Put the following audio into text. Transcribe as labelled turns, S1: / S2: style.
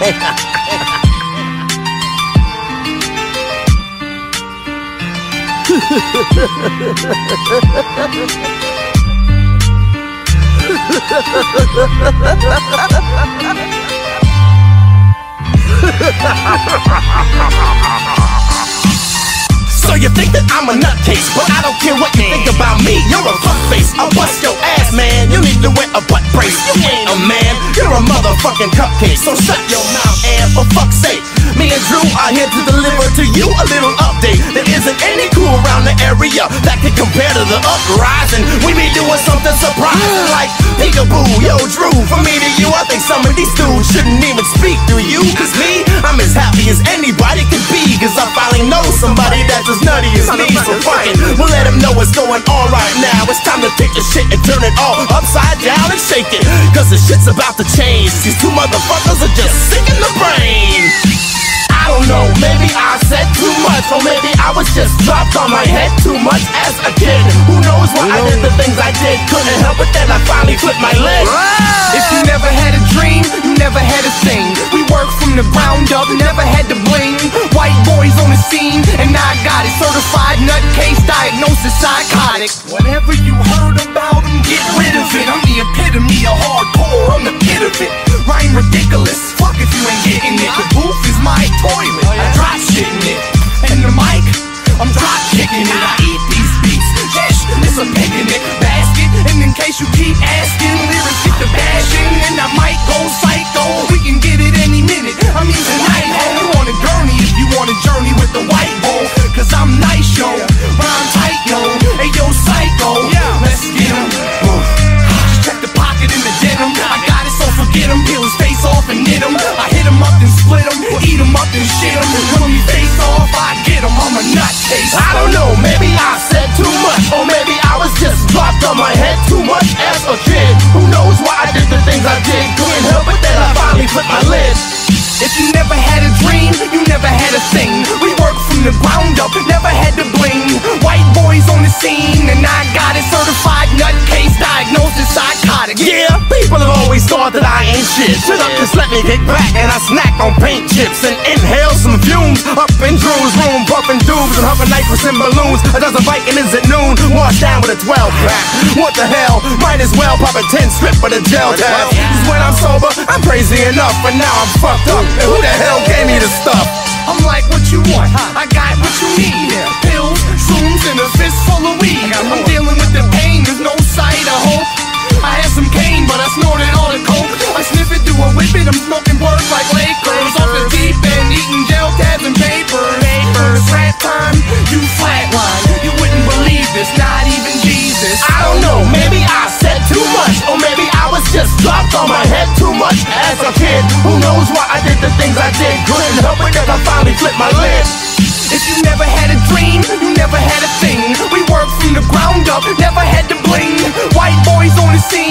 S1: So you think that I'm a nutcase, but I don't care what you think about me. You're a fuckface, uh, I'll bust your ass, man. You need to wear a butt brace. You ain't a man, a motherfucking cupcake. So shut your mouth, and for fuck's sake, me and Drew are here to deliver to you a little update. There isn't any crew around the area that can compare to the uprising. We be doing something surprising like peekaboo, yo Drew. From me to you, I think some of these dudes shouldn't even speak to you. Cause me, I'm as happy as anybody can be. Cause I finally know somebody that's as nutty time to take the shit and turn it all upside down and shake it. Cause the shit's about to change. These two motherfuckers are just sick in the brain. I don't know, maybe I said too much, or maybe I was just dropped on my head too much as a kid. Who knows why I did the things I did? Couldn't help it, that I finally flipped my leg.
S2: If you never had a dream, you never had a thing. We worked from the ground up, never had to bling. White Certified nutcase, diagnosis psychotic. Whatever you heard about him, get rid of it. I'm the epitome of hardcore, I'm nice, yo. Rhyme tight, yo. Hey, yo, psycho. Let's get 'em. Just check the pocket in the denim. I got it, so forget him. Peel his face off and knit him. I hit him up and split him. Eat him up and shit him. When we face off, I get him. I'm a nutcase.
S1: I don't know, maybe I said too much, or maybe I was just dropped on my head too much as a kid. Who knows why I did the things I did? Couldn't help it, then I finally flipped my shit. Shut up, just let me get back and I snack on paint chips and inhale some fumes. Up in Drew's room, puffing dubs and huffing nitrous and balloons. A dozen Vikings at noon, washed down with a 12 pack. What the hell? Might as well pop a 10 strip for the gel tab. Cause when I'm sober, I'm crazy enough, but now I'm fucked up. And who the hell gave me the stuff?
S2: I'm like, what you want? I never had to bling. White boys on the scene,